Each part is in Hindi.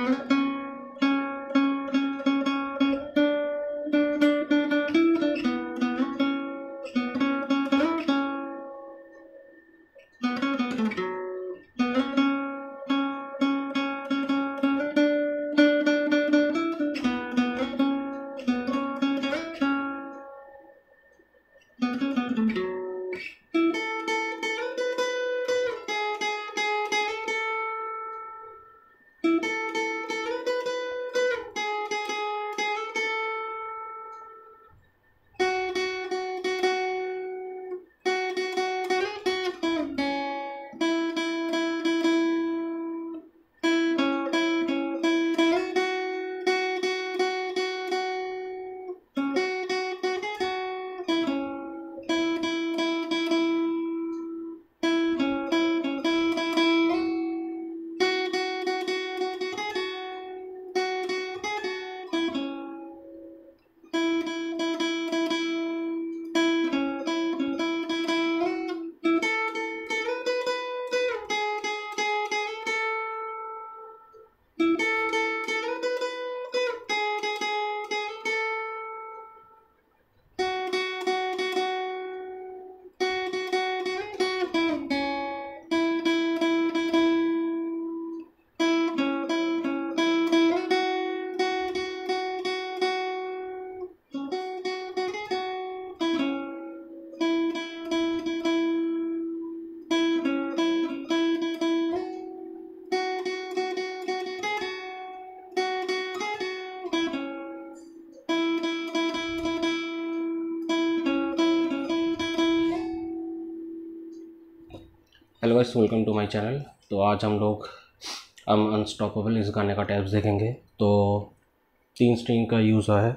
Thank you. Hello guys welcome to my channel तो आज हम लोग, हम अनस्टॉपेबल इस गाने का टैप्स देखेंगे। तो तीन स्ट्रिंग का यूज़ हुआ है।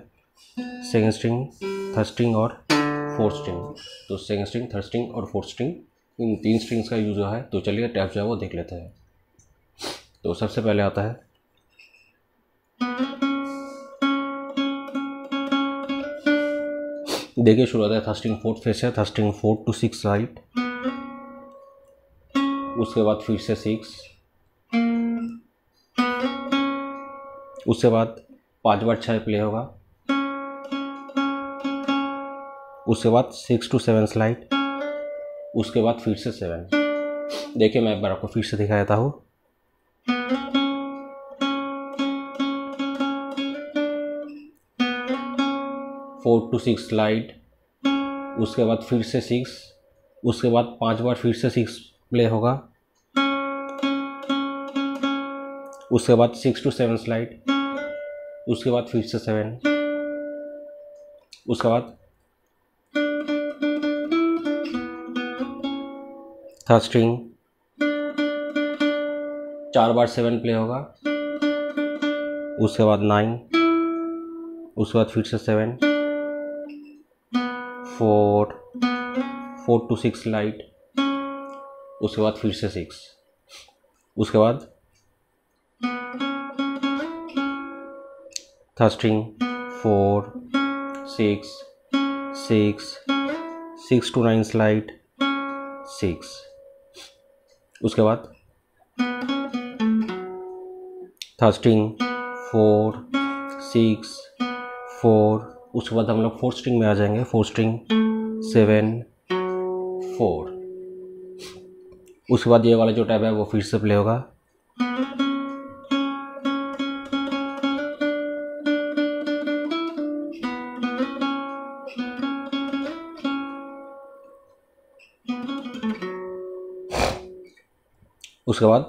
सेकेंड स्ट्रिंग थर्ड स्ट्रिंग और फोर्थ स्ट्रिंग तो सेकेंड स्ट्रिंग थर्ड स्ट्रिंग और फोर्थ स्ट्रिंग इन तीन स्ट्रिंग्स का यूज़ हुआ है। तो चलिए टैप जो है वो देख लेते हैं। तो सबसे पहले आता है। देखिए शुरू होता है थर्स्टिंग फोर्थ फेस है third string fourth two six right उसके बाद फिर से सिक्स उसके बाद पाँच बार छः प्ले होगा। उसके बाद सिक्स टू सेवन स्लाइड उसके बाद फिर से सेवन देखिए, मैं एक बार आपको फिर से दिखा देता हूँ। फोर टू सिक्स स्लाइड उसके बाद फिर से सिक्स उसके बाद पाँच बार फिर से सिक्स प्ले होगा। उसके बाद सिक्स टू सेवन स्लाइड उसके बाद फिर से सेवन उसके बाद थर्ड स्ट्रिंग चार बार सेवन प्ले होगा, उसके बाद नाइन उसके बाद फिर से seven four four two six light उसके बाद फिर से सिक्स उसके बाद string four, six six six two nine slide, six. उसके बाद third string four, six, four. उसके बाद हम लोग फोर्थ स्ट्रिंग में आ जाएँगे फोर्थ स्ट्रिंग, सेवन, फोर। उसके बाद ये वाला जो टैब है वो फिर से प्ले होगा। उसके बाद?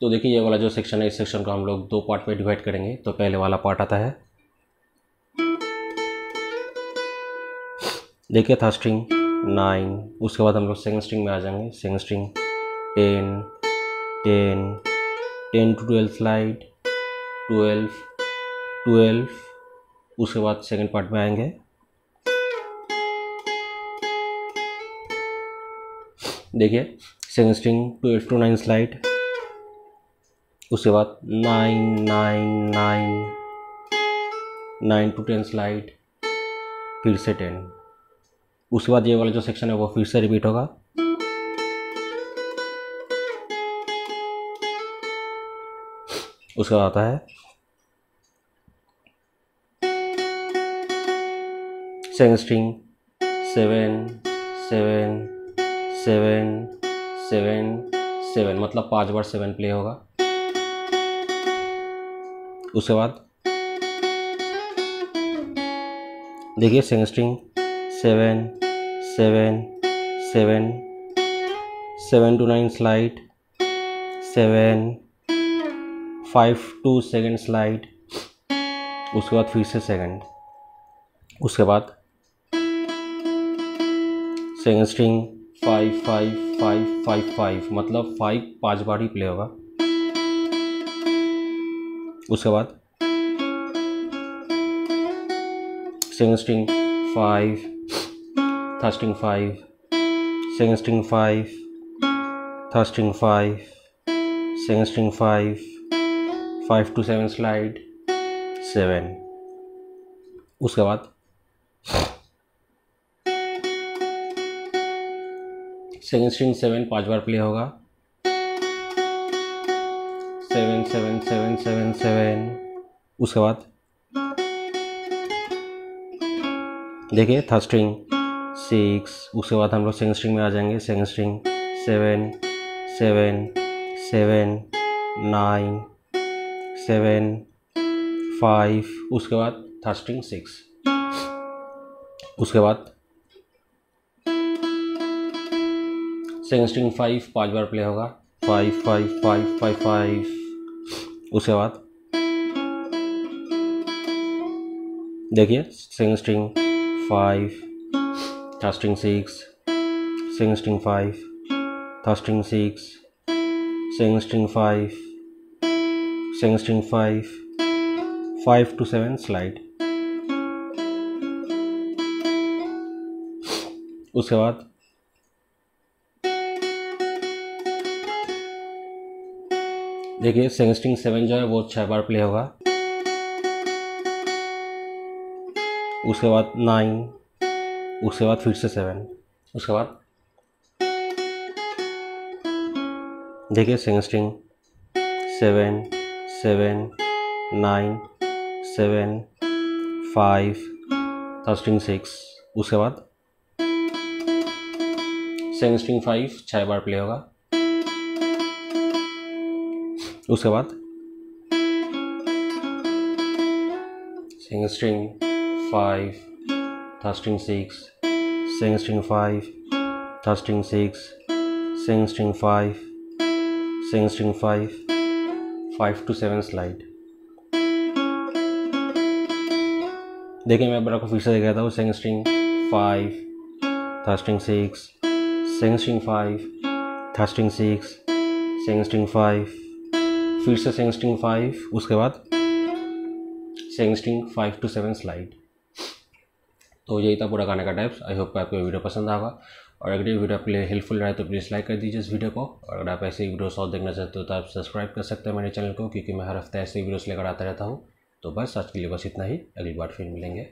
तो देखिए, ये वाला जो सेक्शन है, इस सेक्शन को हम लोग दो पार्ट में डिवाइड करेंगे। तो पहले वाला पार्ट आता है। देखिए, था स्ट्रिंग नाइन उसके बाद हम लोग सेकेंड स्ट्रिंग में आ जाएँगे। Second string ten ten ten to twelve slide twelve twelve उसके बाद सेकेंड पार्ट में आएँगे। देखिए second string two eight to nine slide उसके बाद nine nine nine nine to ten slide फिर से टेन उसके बाद ये वाला जो सेक्शन है वो फिर से रिपीट होगा. उसके बाद आता है second string seven seven seven seven seven मतलब पाँच बार सेवन प्ले होगा। उसके बाद देखिए second string seven seven seven seven to nine slide seven five to second slide उसके बाद फिर से सेकंड उसके बाद second string five five five five five मतलब फाइव पाँच बार ही प्ले होगा। उसके बाद second string five third string five second string five third string five second string five five to seven slide seven उसके बाद सेकंड स्ट्रिंग सेवन पाँच बार प्ले होगा। Seven seven seven seven seven. उसके बाद देखिए थर्ड स्ट्रिंग सिक्स उसके बाद हम लोग सेकेंड स्ट्रिंग में आ जाएँगे। Second string seven seven seven nine seven five उसके बाद थर्ड स्ट्रिंग सिक्स उसके बाद सेकंड स्ट्रिंग फाइव पाँच बार प्ले होगा। Five five five five five उसके बाद देखिए second string five third string six second string five third string six second string five second string five five to seven slide उसके बाद देखिए स्ट्रिंग सेवन जो है, वो छः बार प्ले होगा। उसके बाद नाइन उसके बाद फिर से सेवन उसके बाद। देखिए second string seven seven nine seven five third string six उसके बाद। सेकंड स्ट्रिंग फाइव छः बार प्ले होगा। उसके बाद? Single string five third string six single string five third string six single string five single string five five to seven slide देखिए, मैं बड़ा को फिर से देख रहा था वो single string five third string six single string five third string six single string five फिर से सेंग स्ट्रिंग फाइव उसके बाद single string five to seven slide तो यही था पूरा गाने का टाइप्स आई होप आपको वीडियो पसंद आगा. और अगर ये वीडियो आपके लिए हेल्पफुल रहा है तो प्लीज़ लाइक कर दीजिए इस वीडियो को. और अगर आप ऐसे ही वीडियोस और देखना चाहते हो तो आप सब्सक्राइब कर सकते हैं मेरे चैनल को, क्योंकि मैं हर हफ़्ते ऐसे वीडियोस लेकर आता रहता हूँ. तो बस आज के लिए बस इतना ही. अगली बार फिर मिलेंगे.